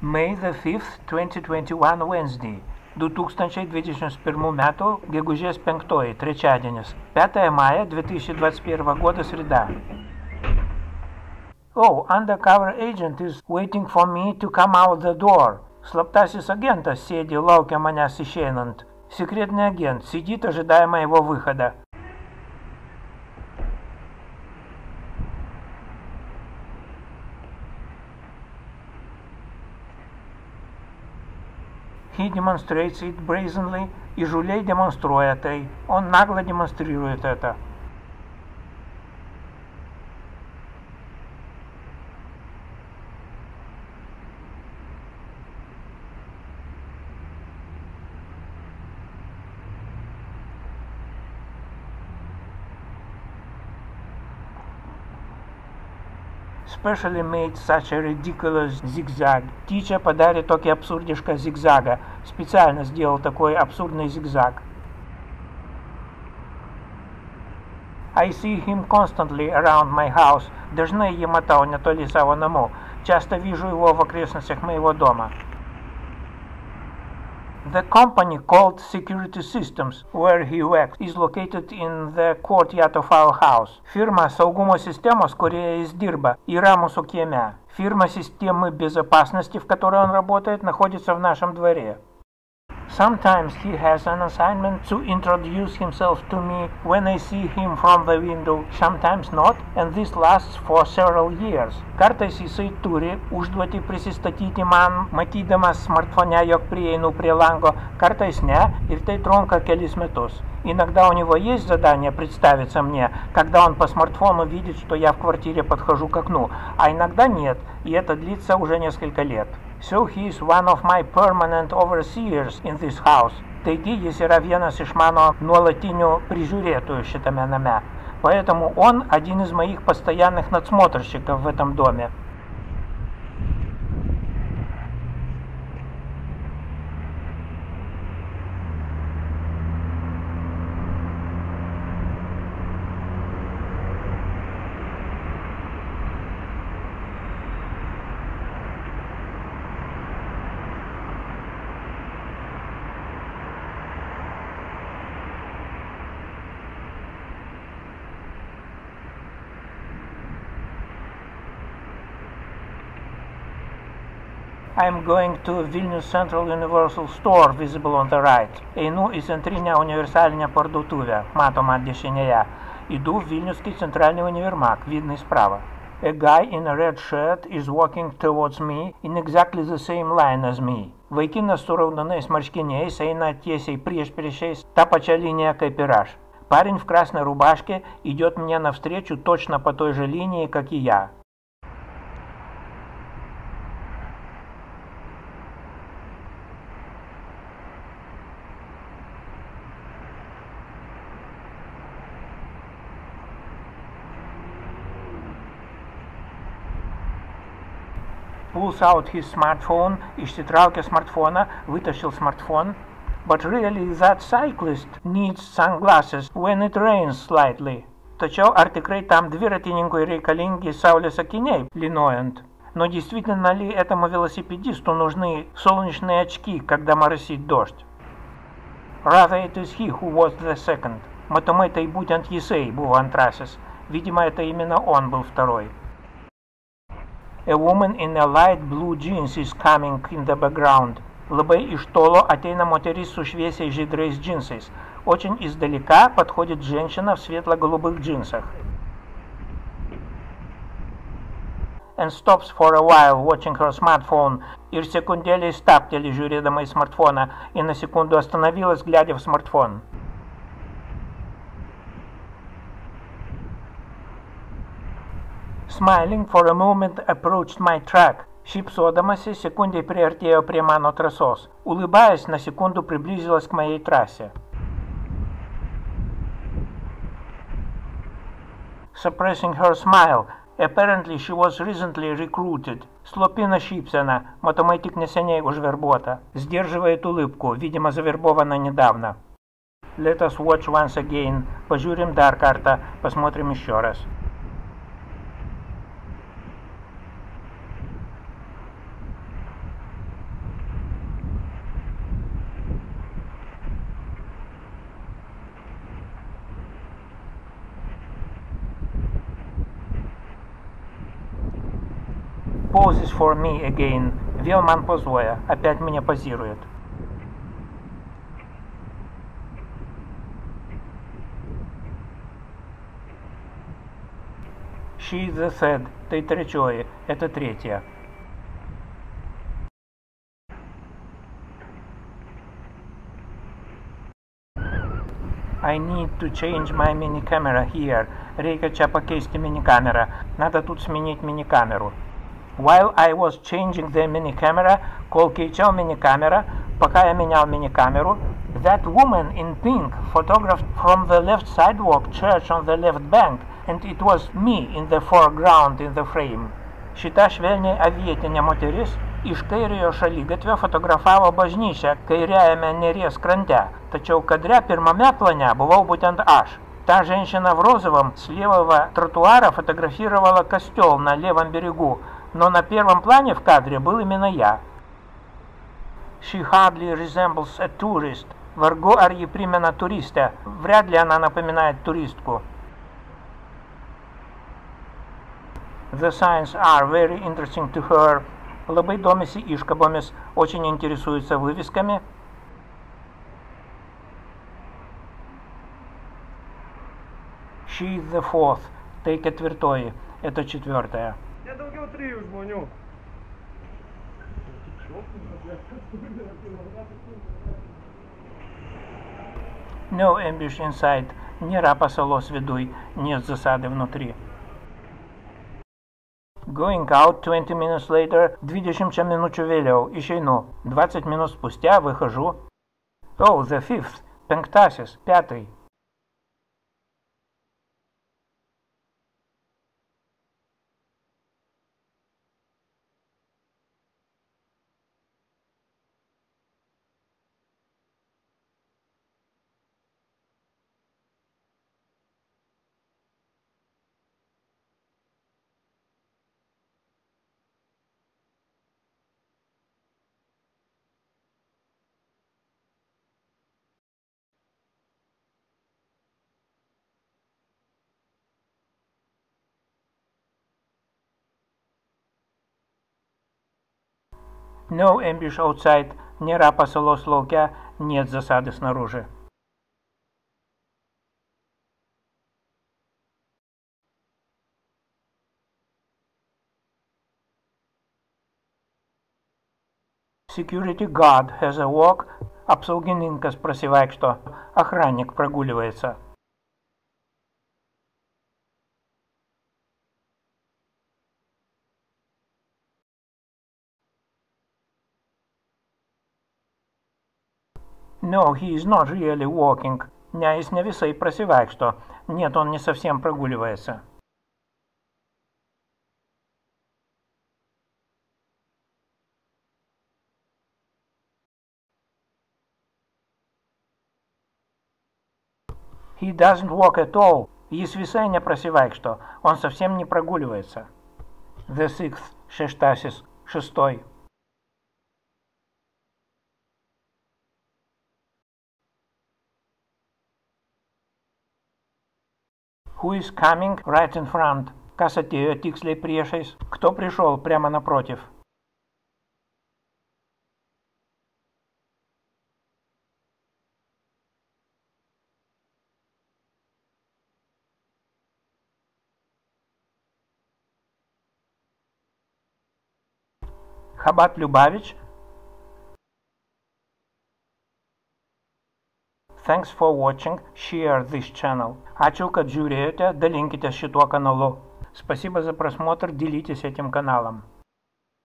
May the 5th, 2021 Wednesday. 2021 metų gegužės 5, trečiadienis. 5 maja 2021 года среда. Oh, undercover agent is waiting for me to come out the door. Slaptasis агентас сидит, laukia manęs išeinant. Секретный агент сидит, ожидая моего выхода. He demonstrates it brazenly, и Жулей демонстрирует это. Он нагло демонстрирует это. Specially made such a ridiculous zigzag. Teacher подарит токį абсурдишką zigzagą. Специально сделал такой абсурдный зигзаг. I see him constantly around my house. Jį matau netoli savo namų. Часто вижу его в окрестностях моего дома. The company called Security Systems, where he works, is located in the courtyard of our house. Saugumo sistemos, kurioje jis dirba, yra mūsų kieme. Фирма системы безопасности, в которой он работает, находится в нашем дворе. Sometimes he has an assignment to introduce himself to me when I see him from the window, sometimes not, and this lasts for several years. Kartais turi užduoti prisistatyti man, matydamas smartfone, jog prieinu prie lango, kartais ne, ir tai trunка kelis metus. Иногда у него есть задание представиться мне, когда он по смартфону видит, что я в квартире подхожу к окну, а иногда нет, и это длится уже несколько лет. So he is one of my permanent overseers in this house. Taigi jis yra vienas iš mano nuolatinių prižiūrėtojų šitame name. Поэтому он один из моих постоянных надсмотрщиков в этом доме. I'm going to Vilnius Central Universal Store, visible on the right. Einu į centrinę universalinę parduotuvę, matomą dešinėje. Иду в Вильнюсский центральный универмаг, видный справа. A guy in a red shirt is walking towards me in exactly the same line as me. Vaikinas su raudonais marškiniais eina tiesiai prieš priešiais tą pačią линиją kaip ir aš. Парень в красной рубашке идет мне навстречу точно по той же линии, как и я. Pulls out his smartphone, išsitraukė smartfoną, вытащил смартфон. But really that cyclist needs sunglasses when it rains slightly. Tačiau ar tikrai там dviratininkui reikalingi saulės akiniai линуент? Но действительно ли этому велосипедисту нужны солнечные очки, когда моросит дождь? Rather it is he who was the second. Matomai tai būtent jisai buvo antrasis. Видимо, это именно он был второй. A woman in a light blue jeans is coming in the background. Labai iš tolo ateina moteris su šviesiai žydrais džinsais. Очень издалека подходит женщина в светло-голубых джинсах. And stops for a while watching her smartphone. Ir sekundėlį stabteli žiūrėdama į smartfoną. И на секунду остановилась, глядя в смартфон. Smiling for a moment approached my track. Секундой приартėjo prie mano trasos. Улыбаясь, на секунду приблизилась к моей трассе. Suppressing her smile, apparently she was recently recruited. Слопина шипсена, matomai tik neseniai užverbuota. Сдерживает улыбку, видимо, завербована недавно. Let us watch once again. Пожурим дар карта, посмотрим еще раз. Poses for me again. Man pozuoja. Опять мне позирует. She the third. Tai trečioji. Это третья. I need to change my mini camera here. Reikia čia pakeisti mini kamerą. Надо тут сменить mini камеру. While I was changing the mini camera, кол keičiau mini камерą, пока я менял mini камеру, that woman in pink photographed from the left sidewalk church on the left bank, and it was me in the foreground in the frame. Šita švelniai avietinė moteris iš kairiojo šalygatvio fotografavo bažnyčią kairiajame neries krante, tačiau kadre pirmame plане бывал būtent aš. Та женщина в розовом с левого тротуара фотографировала костел на левом берегу, но на первом плане в кадре был именно я. She hardly resembles a tourist. Ar ji primena turistę. Вряд ли она напоминает туристку. The signs are very interesting to her. Labai domisi iškabomis, очень интересуется вывесками. She the fourth. Tai ketvirtoji. Это четвертая. Я daugiau trijų žmonių. No ambush inside. Нėra pasalos viduj, нет засады внутри. Going out 20 minutes later, 20 minučių vėliau, išeinu. 20 minut spustя выхожу. Oh, the fifth, penktasis, пятый. No ambush outside. Нėra pasalos laukia, нет засады снаружи. Security guard has a walk. Apsaugininkas prasivaikšto. Охранник прогуливается. No, he is not really walking. Не, jis ne visai prasivaikšto. Нет, он не совсем прогуливается. He doesn't walk at all. Jis visai просивайкšto. Он совсем не прогуливается. The sixth, шештасис, шестой. Who is coming right in front? Kas atėjo tiksliai priešais? Кто пришел прямо напротив? Хабат Любавич. Thanks for watching. Share this channel. Ačiū, kad žiūrėjote. Dalinkite šituo kanalu. Спасибо за просмотр. Делитесь этим каналом.